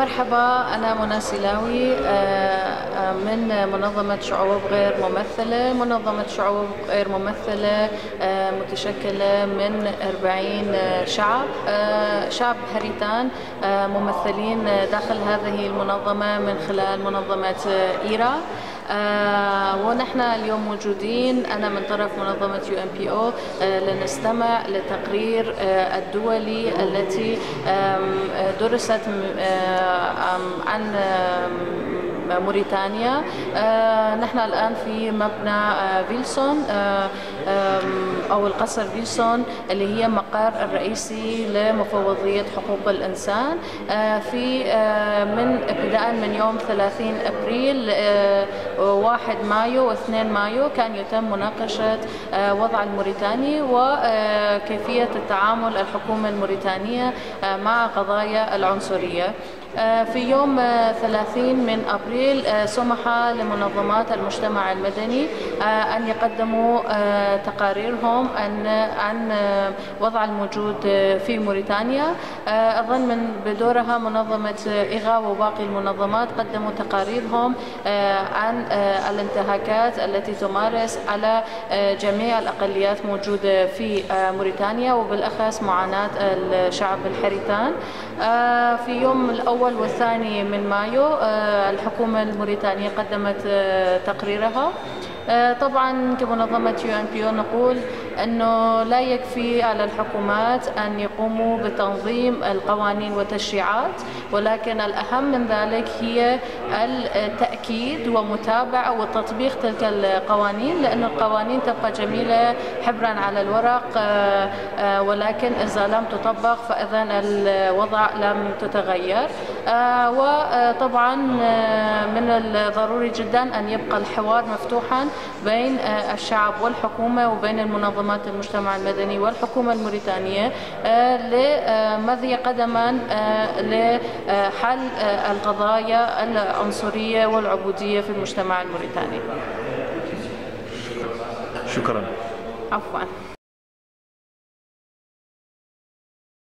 مرحبا أنا منى سيلاوي آه، آه، من منظمة شعوب غير ممثلة. منظمة شعوب غير ممثلة آه، متشكلة من 40 شعب. شعب حراطين ممثلين داخل هذه المنظمة من خلال منظمة إيرا. ونحن اليوم موجودين. أنا من طرف منظمة UNPO لنستمع لتقرير الدولي التي درست عن موريتانيا. آه، نحن الآن في مبنى آه، ويلسون آه، أو القصر ويلسون اللي هي مقر الرئيسي لمفوضية حقوق الإنسان. في من ابتداء من يوم 30 أبريل 1 مايو و2 مايو كان يتم مناقشة وضع الموريتاني وكيفية التعامل الحكومة الموريتانية مع قضايا العنصرية. في يوم 30 من أبريل آه، سمح لمنظمات المجتمع المدني آه، أن يقدموا آه، تقاريرهم عن عن وضع الموجود في موريتانيا. أظن من بدورها منظمة إغا وباقي المنظمات قدموا تقاريرهم عن الانتهاكات التي تمارس على جميع الأقليات موجودة في موريتانيا وبالأخص معاناة الشعب الحريتان. في يوم الأول والثاني من مايو الحكومة الحكومة الموريتانية قدمت آه، تقريرها. آه، طبعا كمنظمة يو إن بي نقول أنه لا يكفي على الحكومات أن يقوموا بتنظيم القوانين والتشريعات ولكن الأهم من ذلك هي التأكيد ومتابعة وتطبيق تلك القوانين لأن القوانين تبقى جميلة حبرا على الورق آه، ولكن إذا لم تطبق فإذا الوضع لم تتغير. وطبعا من الضروري جدا أن يبقى الحوار مفتوحا بين آه، الشعب والحكومة وبين المنظمات المجتمع المدني والحكومة الموريتانية آه، لمضي قدما آه، لحل القضايا العنصرية والعبودية في المجتمع الموريتاني. شكرا. عفوا.